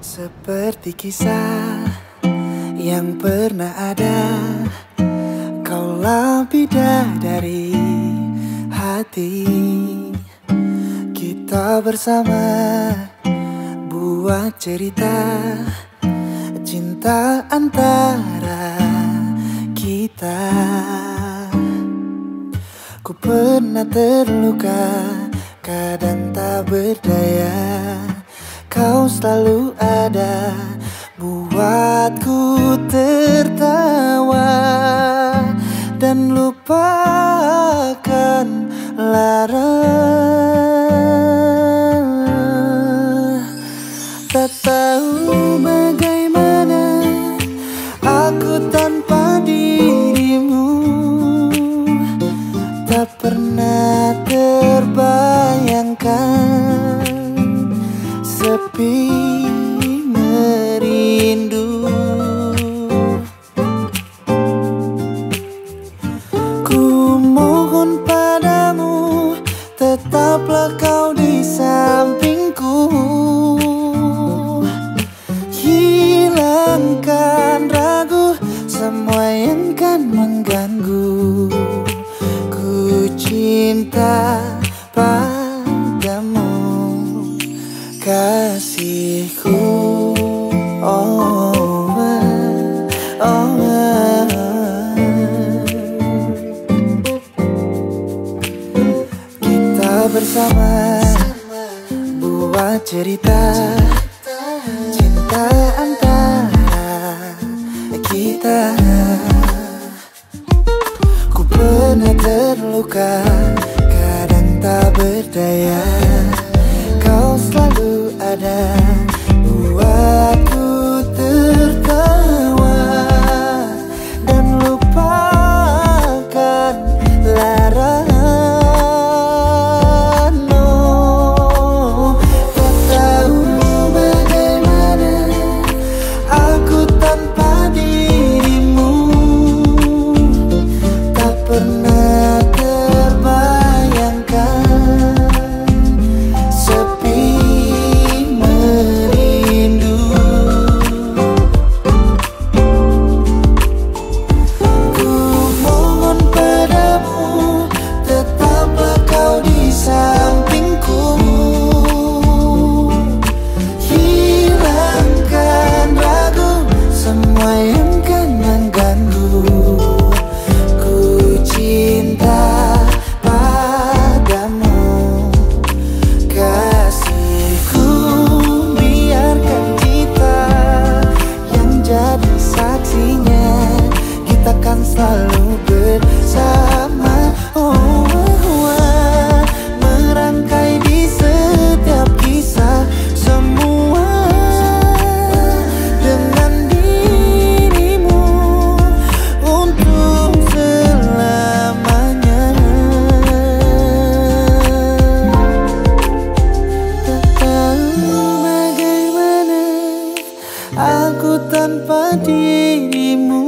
Seperti kisah yang pernah ada Kaulah bidadari hati. Kita bersama buat cerita Cinta antara kita. Ku pernah terluka Kadang tak berdaya Kau selalu ada Buatku tertawa Dan lupakan lara semua yang kan mengganggu. Ku cinta kasihku. Oh, oh. Kita bersama buat cerita. Cinta berdaya Aku tanpa dirimu